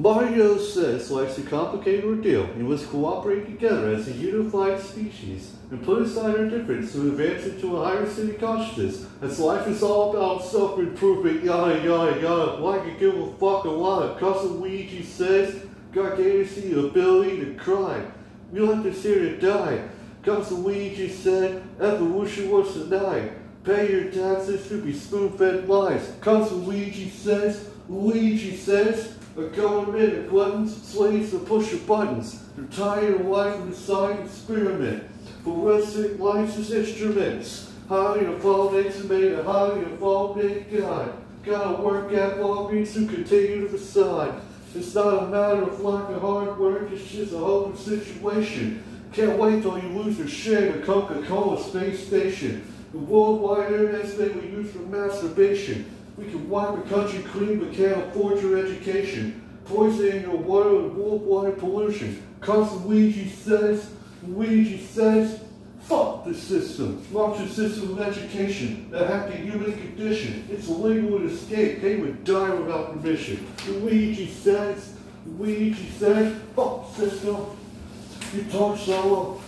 Mario says life's a complicated ordeal. We must cooperate together as a unified species and put aside our difference to advance into a higher city consciousness. As life is all about self-improvement, yada yada yada. Why you give a fuck a lot? Cousin Luigi says God gave us the ability to cry. We left us here to die. Cousin Luigi said evolution was denied. Pay your taxes to be spoon-fed lies. Cousin Luigi says, Luigi says, a government of gluttons, slaves to push your buttons. They're tired of life and decide experiment. For Western life's as instruments. How you fall next to me, and how you fall big God. Gotta work at Walgreens to continue to facade. It's not a matter of lack of hard work, it's just a whole situation. Can't wait till you lose your share of Coca-Cola space station. The worldwide internet's been we use for masturbation. We can wipe a country clean but can't afford your education. Poisoning your water with worldwide pollution. Cause Luigi says, Luigi says, fuck the system. Launch a system of education that hacked the human condition. It's illegal to escape. They would die without permission. Luigi says, Luigi says, fuck the system. You talk solo.